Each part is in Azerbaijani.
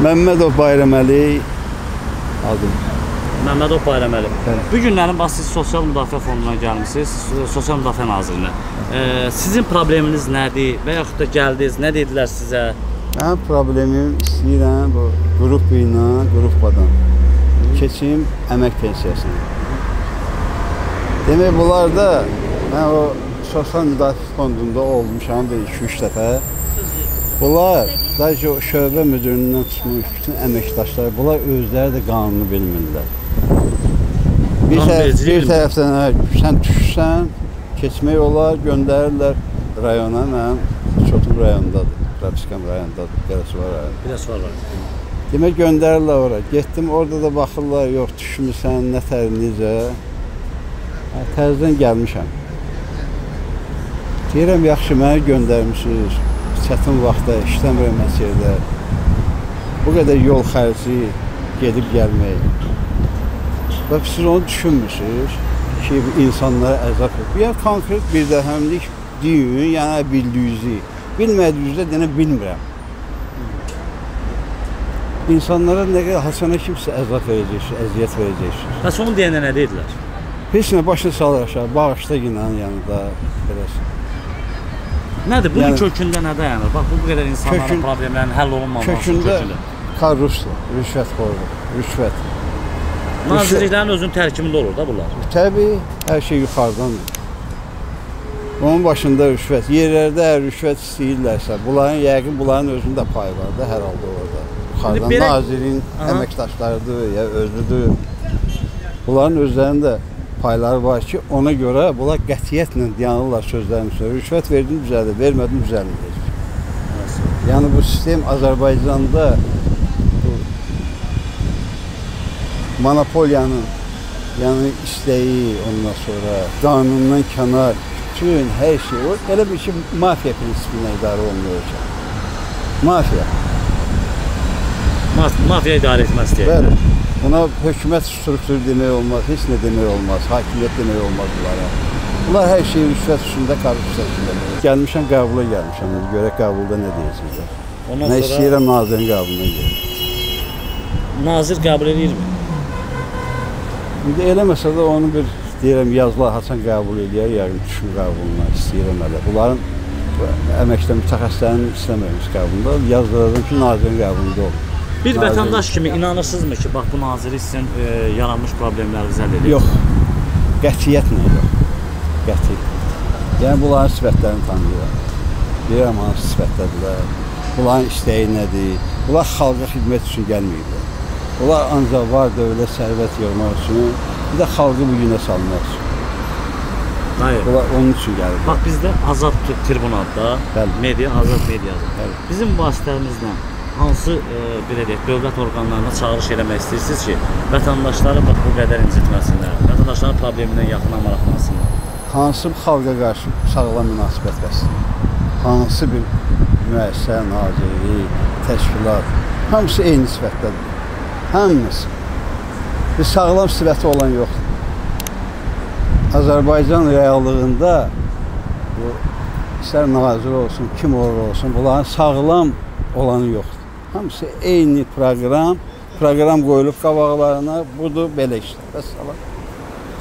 Məmmədov Bayraməli adım. Məmmədov Bayraməli. Bəli. Bu günlərin bax siz Sosial Müdafiə Fonduna gəlmisiniz, Sosial Müdafiə Nazirliyinə. E, sizin probleminiz nədir və yaxud da gəldiniz, nə dedilər sizə? Mənim problemim istəyirəm bu qrup ilə, qrupadan keçim əmək pensiyasına. Demək bunlar da mən o sosial müdafiə fondunda olmuşam bir 2-3 dəfə. Bunlar sadəcə şöbə müdirindən tutmuş bütün əməkdaşlar, bunlar özləri də qanunu bilmirlər. Bir, tərəf, bir tərəfdən hə, sən düşsən, keçmək olar, göndərirlər rayona. Mənim çoxum rayondadır. Rabiskam rayondadır, Qarasuvar rayonu. Biraz var var. Demək göndərirlər ora. Getdim orada da baxırlar, yox düşmüsən, nə tər necə. Hə, Təzədən gəlmişəm. Deyirəm yaxşı məni göndərmisiniz. Çətin vaxtda işləmirəm heç yerdə. Bu qədər yol xərci gedib gəlmək. Bax siz onu düşünmürsünüz ki, bu insanlara əzab yox. Ya konkret bir də həmlik deyin, yəni bildiyinizi. Bilmədiyinizdə denə bilmirəm. İnsanlara nə qədər hasana kimsə əzab verəcəksiniz, əziyyət verəcəksiniz. Bəs onu deyəndə nə dedilər? Heç nə başını salır aşağı, bağışda ginanın yanında biraz. Nədir? Bunun Yəni- kökündə nə dayanır? Bax bu qədər insanların Kökün- problemlərinin həll olunmaması Kökündə kökündə. korrupsiya, rüşvətxorluq, rüşvət. Nazirliklərin özünün tərkibində olur da bunlar. Təbii hər şey yuxarıdandır. Onun başında rüşvət. Yerlərdə hər rüşvət istəyirlərsə, bunların yəqin bunların özündə pay var da hər halda orada. Yuxarıdan belə- nazirin əməkdaşlarıdır, ya özüdür. Bunların özlərində payları var ki, ona görə bunlar qətiyyətlə dayanırlar sözlərin üstünə. Rüşvət verdim düzəldir, vermədim düzəlmir. Yəni bu sistem Azərbaycanda bu monopoliyanın yəni istəyi ondan sonra qanundan kənar bütün hər şey o elə bir şey mafiya prinsipi ilə idarə olunur ki. Mafiya. Maf mafiya idarə etməsi deyə. Bəli. Buna hökumət strukturu demək olmaz, heç nə demək olmaz, hakimiyyət demək olmaz bunlara. Bunlar hər şey rüşvət üstündə, korrupsiya üstündə. Gəlmişəm qəbula gəlmişəm. Görək qəbulda nə deyəcəklər. Ondan Nə istəyirəm nazirin qəbuluna gedim. nazir qəbul edirmi? İndi eləməsə də onu bir deyirəm yazılar haçan qəbul eləyər, yəqin düşün qəbuluna istəyirəm hələ. Bunların bu əməkdə mütəxəssislərin istəmirmiş qəbulunda yazdıracam ki, nazirin qəbulunda olur. Bir Nazir- vətəndaş kimi inanırsınızmı ki, bax bu naziri sizin e, yaranmış problemlərinizi həll edir? Yox. Qətiyyətlə yox. Qəti. Yəni bunların sifətlərini tanıyıram. Deyirəm hansı sifətdədirlər. Bunların istəyi nədir? Bunlar xalqa xidmət üçün gəlməyiblər. Bunlar ancaq var dövlət sərvət yığmaq üçün, bir də xalqı bu günə salmaq üçün. Hayır. Bunlar onun üçün gəliblər. Bax bizdə Azad T- tribunalda Bəli. media Azad mediadır. Bəli. Bizim vasitəmizlə hansı e, belə deyək, dövlət orqanlarına çağırış eləmək istəyirsiniz ki, vətəndaşları bax bu qədər incitməsinlər, vətəndaşların problemindən yaxına maraqlansınlar. hansı bir xalqa qarşı sağlam münasibət bəsləyir. Hansı bir müəssisə, nazirlik, təşkilat, hamısı eyni sifətdədir. Hamısı. Bir sağlam sifəti olan yoxdur. Azərbaycan reallığında bu istər nazir olsun, kim olur olsun, bunların sağlam olanı yoxdur. Hamısı eyni proqram, proqram qoyulub qabaqlarına, budur belə işlər. Vəssalam.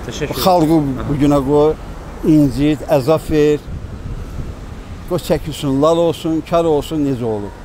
Təşəkkür. Xalqı bu günə qoy, incit, əzab ver. Qoy çəkilsin, lal olsun, kar olsun, necə olub.